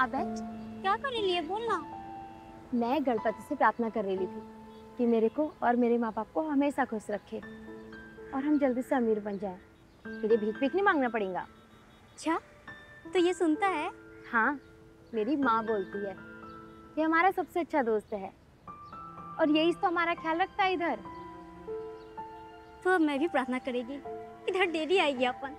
आ बैठ क्या कर रही है? बोल ना मैं गणपति से प्रार्थना कर रही थी कि मेरे को और मेरे माँ बाप को हमेशा खुश रखे और हम जल्दी से अमीर बन जाएँ। ये भीख भीख नहीं मांगना पड़ेगा। अच्छा तो ये सुनता है? हाँ मेरी माँ बोलती है ये हमारा सबसे अच्छा दोस्त है और यही तो हमारा ख्याल रखता है इधर। तो अब मैं भी प्रार्थना करेगी इधर डेली आएगी अपन।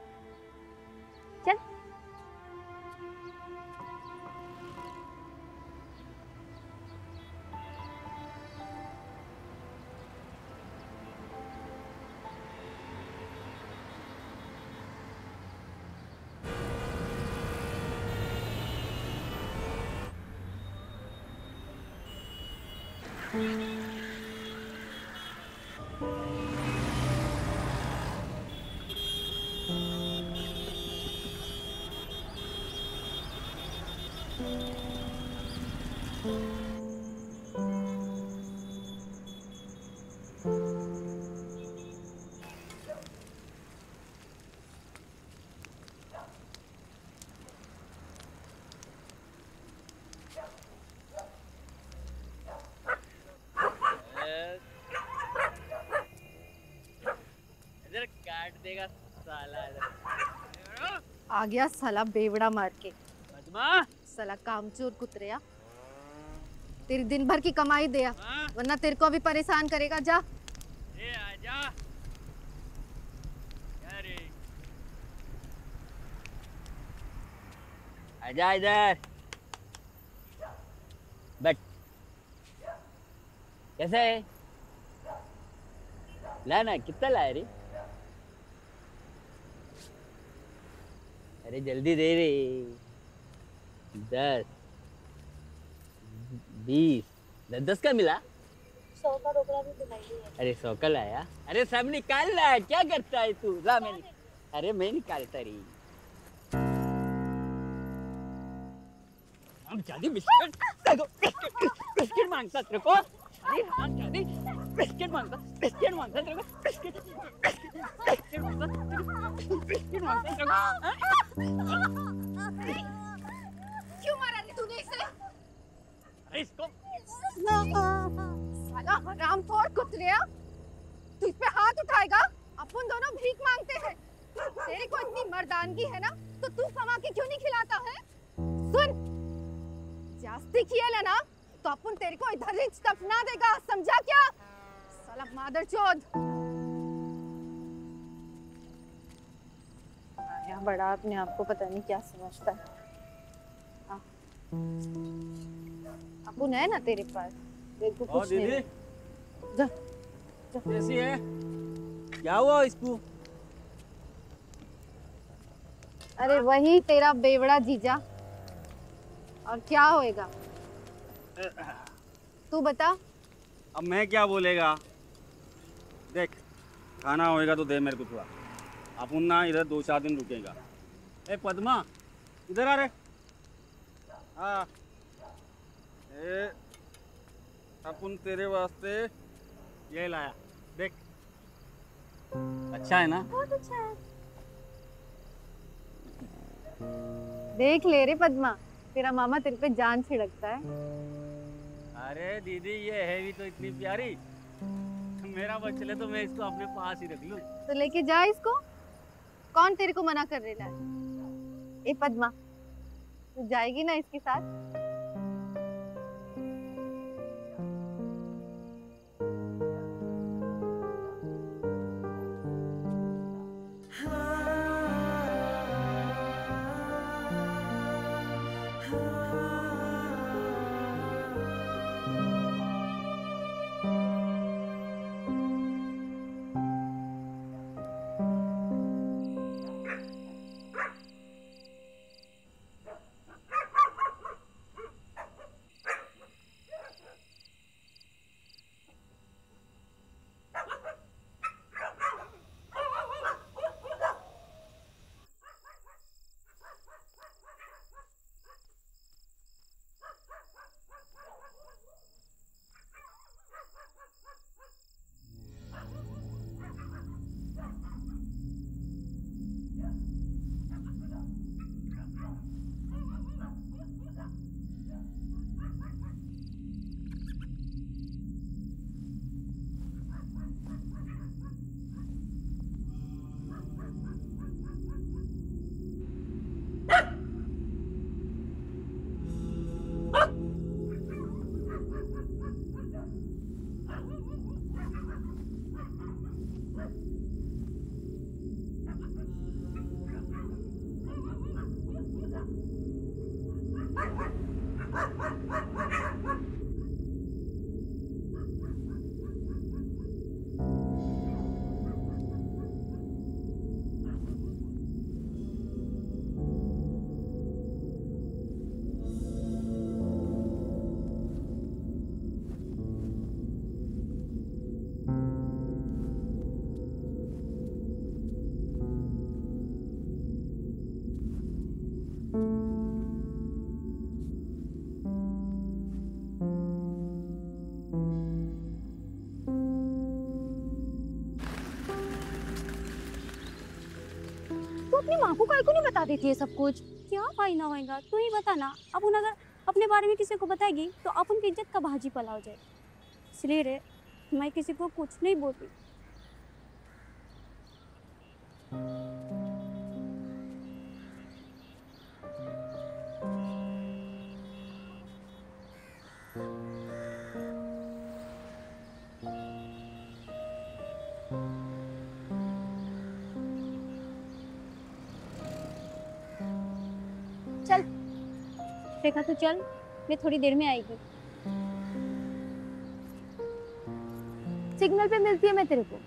इधर आ गया साला बेवड़ा मार के। साला कामचोर कुतरिया तेरी दिन भर की कमाई दिया हाँ। वरना तेरे को भी परेशान करेगा जा। ए आजा आजा इधर। बैठ। कैसा? है लाना कितना लाया रे? अरे जल्दी दे रे। दस बीस दस दस का मिला? सौ का रोकड़ा भी बुलाई अरे सौ का लाया? अरे सब निकाल रहा है क्या करता है तू? ला मैं अरे मैं निकालता रही हम जादी बिस्किट देखो बिस्किट बिस्किट माँगता तेरे को। अरे हम जादी बिस्किट माँगता बिस्किट माँगता तेरे को। बिस्किट बिस्किट माँगता बिस्किट माँगता तेरे को। क्यों मारा रे तूने इसे इसको साला हरामखोर कुतरिया तू इस पे हाथ उठाएगा अपन दोनों भीख मांगते हैं तेरे को इतनी मर्दानगी है ना तो तू कमा के क्यों नहीं खिलाता है सुन जास्ती किया ना तो अपन तेरे को इधर ही दफना देगा समझा क्या साला मादर बड़ा अपने आप को पता नहीं क्या समझता है। हाँ। अपन है ना तेरे पास? तेरे को कुछ नहीं दीदी। जा। कैसी है? क्या हुआ इसको? अरे वही तेरा बेवड़ा जीजा। और क्या होएगा? तू बता। अब मैं क्या बोलेगा? देख खाना होएगा तो दे मेरे को थोड़ा। अपन ना इधर दो चार दिन रुकेगा। ए पद्मा इधर आ रे। हाँ ए अपन तेरे वास्ते ये लाया। देख। अच्छा है ना? बहुत अच्छा है। देख ले रे पद्मा तेरा मामा तेरे पे जान छिड़कता है। अरे दीदी ये है भी तो इतनी प्यारी। मेरा बच्चे तो मैं इसको अपने पास ही रख लूँ। तो लेके जा इसको। कौन तेरे को मना कर रहा है? ए पद्मा तू जाएगी ना इसके साथ? बता देती है सब कुछ। क्या फ़ायदा होएगा? तू ही बता ना। अपन अगर अपने बारे में किसी को बताएगी तो अपन की इज़्ज़त का भाजी पला हो जाए? इसलिए रे, मैं किसी को कुछ नहीं बोलती। रेखा तो चल, मैं थोड़ी देर में आएगी। सिग्नल पे मिलती है मैं तेरे को।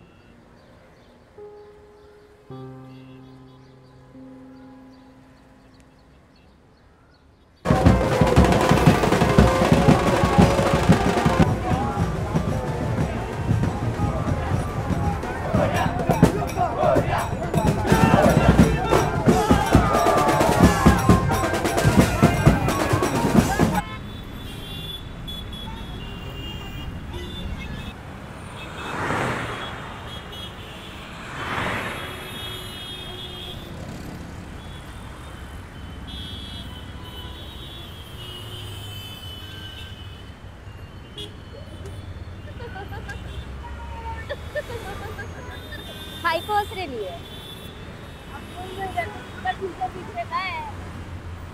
खाई को हंस रही है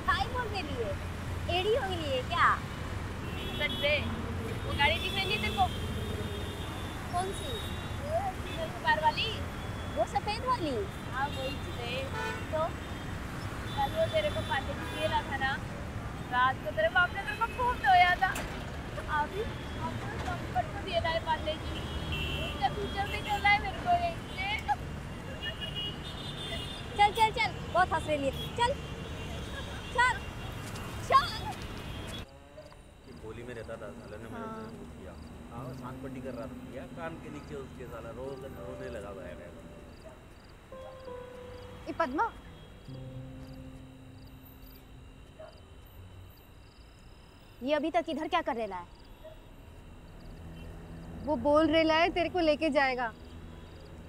खाई को के लिए। एड़ी हो गई है क्या वो गाड़ी दिख रही तेरे को। कौन सी? कार वाली। वो सफ़ेद वाली। हाँ वही थे तो? कल वो तेरे को पार्टी में दे रहा था ना। रात को तेरे बाप ने तेरे को खूब धोया था। अभी आपको संकट को दे रहा है पार्ले जी उसका फ्यूचर भी चल रहा है मेरे को ये चल चल चल बहुत हंस रही है चल। चल। चल। बोली में रहता था साले ने मेरे से वो किया। हाँ सांग पट्टी कर रहा था या कान के नीचे उसके साला रोज रोने लगा हुआ है ये पद्मा। ये अभी तक इधर क्या कर रहा है? वो बोल रहा है तेरे को लेके जाएगा।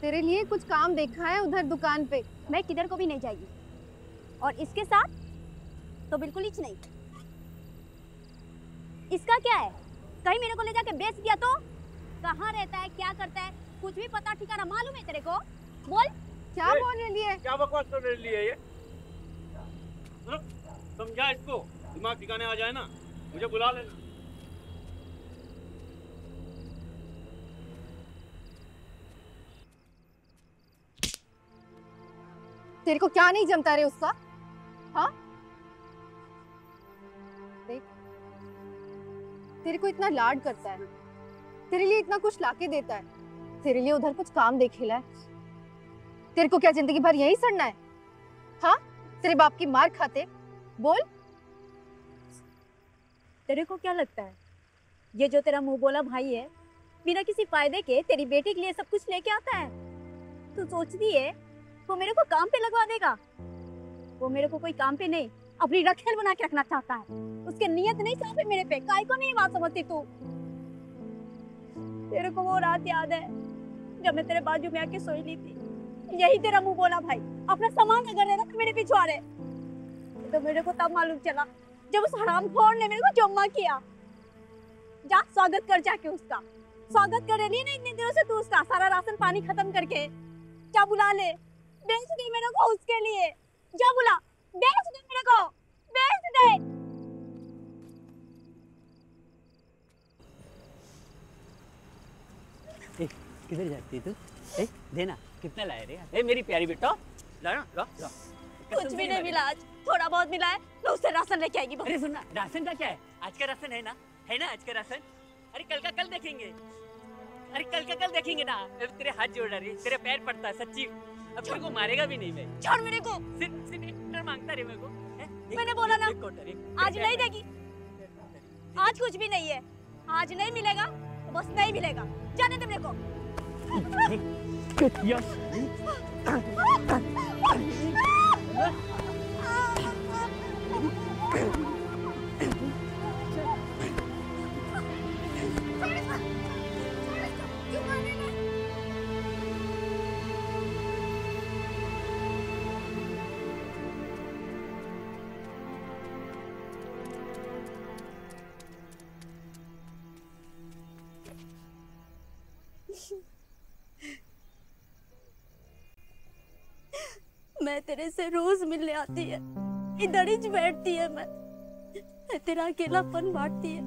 तेरे लिए कुछ काम देखा है उधर दुकान पे। मैं किधर को भी नहीं जाएगी। और इसके साथ तो बिल्कुल ही नहीं। इसका क्या है? कहीं मेरे को ले जाके बेच दिया तो? कहाँ रहता है क्या करता है? कुछ भी पता ठिकाना मालूम है तेरे को? बोल। क्या बोल रही है? क्या बकवास कर रही है ये? हाँ? समझा इसको? दिमाग ठिकाने आ जाए ना। मुझे बुला लेना। तेरे को क्या नहीं जमता रे उसका? हाँ? देख, तेरे को इतना लाड करता है, तेरे लिए इतना कुछ लाके देता है, तेरे लिए उधर कुछ काम देखेला है। तेरे को क्या ज़िंदगी भर यही सड़ना है? हाँ? तेरे बाप की मार खाते? बोल। तेरे को क्या लगता है? ये जो तेरा मुँह बोला भाई है, बिना किसी फ़ायदे के तेरी बेटी के लिए सब कुछ लेके आता है? तू सोचती है वो मेरे को काम पे लगवा देगा। वो मेरे को कोई काम पे नहीं, अपनी रखेल बना के रखना चाहता है। उसके नियत नहीं साफ़ है मेरे पे। काय को नहीं बात समझती तू? तेरे को वो रात याद है, जब मैं तेरे बाजू में आके सोई ली थी। यही तेरा मुँह बोला भाई, अपना सामान अगर रहना तो मेरे पीछे आ रहे। तो मेरे को तब मालूम चला, जब उस हरामखोर ने मेरे को चुम्मा किया। जा, स्वागत कर जाके उसका। स्वागत कर रही है ना इतने दिनों से तू उसका सारा राशन पानी खत्म करके। जा बुला ले? बेच दे मेरे को उसके लिए। जा बुला? बेच दे मेरे को? बेच दे किधर जाती है तू? ए देना कितना लाया रे ए मेरी प्यारी बेटा ला ना ला ला। कुछ भी नहीं मिला आज। थोड़ा बहुत मिला है मैं उससे राशन लेके आएगी अरे सुनना राशन का क्या है? आज का राशन है ना? है ना आज का राशन? अरे कल का कल देखेंगे। अरे कल का कल देखेंगे ना। तेरे हाथ जोड़ रही तेरे पैर पड़ता है सच्ची। अब तेरे को मारेगा भी नहीं मैं छोड़ मेरे को सिर्फ़ सिर्फ़ एक क्वार्टर माँगता रे मेरे को हैं? मैंने बोला ना, आज नहीं देगी आज कुछ भी नहीं है आज नहीं मिलेगा तो बस नहीं मिलेगा जाने दे मेरे को यस मैं तेरे से रोज मिलने आती है। इधर ही बैठती है मैं। मैं तेरा अकेलापन बांटती है।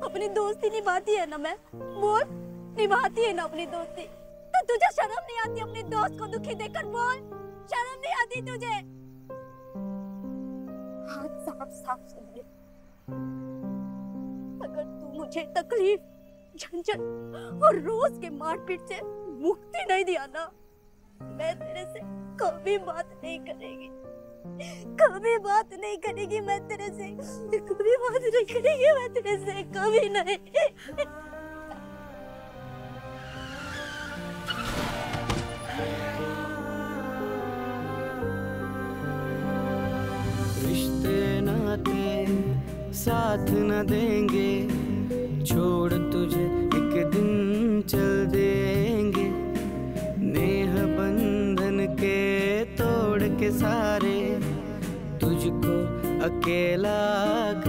अपनी दोस्ती निभाती है ना मैं? बोल। निभाती है ना अपनी दोस्ती? तो तुझे शर्म नहीं आती अपने दोस्त को दुखी देखकर? बोल। शर्म नहीं आती तुझे? हाथ साफ़ साफ़ सुन ले अगर तू मुझे तकलीफ़, झंझट और रोज के मारपीट से मुक्ति नहीं दिया ना मैं तेरे से कभी बात नहीं करेगी। कभी बात नहीं करेगी मैं तेरे से। कभी बात नहीं करेगी मैं तेरे से, कभी नहीं। रिश्ते नाते साथ न देंगे। छोड़ तुझे, एक दिन चल दे। kelak